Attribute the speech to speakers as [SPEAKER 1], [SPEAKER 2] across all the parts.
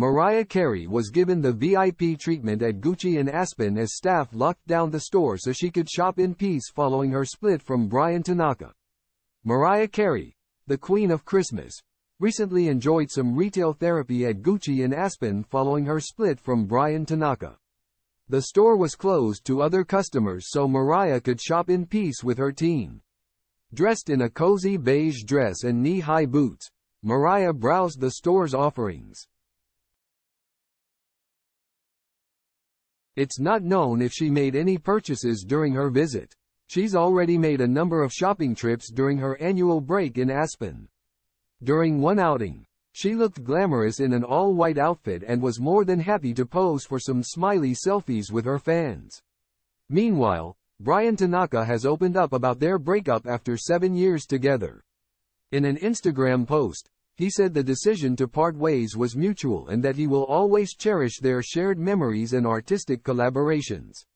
[SPEAKER 1] Mariah Carey was given the VIP treatment at Gucci in Aspen as staff locked down the store so she could shop in peace following her split from Bryan Tanaka. Mariah Carey, the Queen of Christmas, recently enjoyed some retail therapy at Gucci in Aspen following her split from Bryan Tanaka. The store was closed to other customers so Mariah could shop in peace with her team. Dressed in a cozy beige dress and knee-high boots, Mariah browsed the store's offerings. It's not known if she made any purchases during her visit. She's already made a number of shopping trips during her annual break in Aspen. During one outing, she looked glamorous in an all-white outfit and was more than happy to pose for some smiley selfies with her fans. Meanwhile, Bryan Tanaka has opened up about their breakup after seven years together. In an Instagram post, he said the decision to part ways was mutual and that he will always cherish their shared memories and artistic collaborations.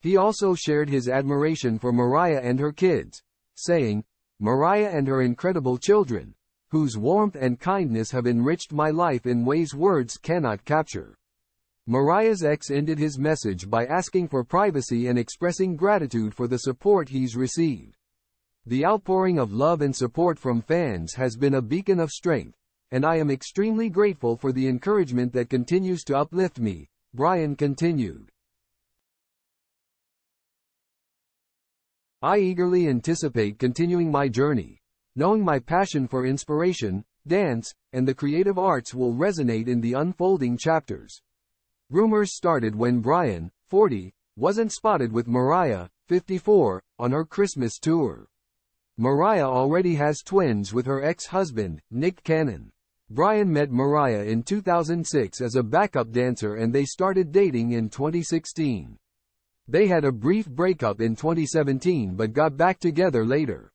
[SPEAKER 1] He also shared his admiration for Mariah and her kids, saying, Mariah and her incredible children, whose warmth and kindness have enriched my life in ways words cannot capture. Mariah's ex ended his message by asking for privacy and expressing gratitude for the support he's received. The outpouring of love and support from fans has been a beacon of strength, and I am extremely grateful for the encouragement that continues to uplift me, Bryan continued. I eagerly anticipate continuing my journey, knowing my passion for inspiration, dance, and the creative arts will resonate in the unfolding chapters. Rumors started when Bryan, 40, wasn't spotted with Mariah, 54, on her Christmas tour. Mariah already has twins with her ex-husband, Nick Cannon. Bryan met Mariah in 2006 as a backup dancer and they started dating in 2016. They had a brief breakup in 2017 but got back together later.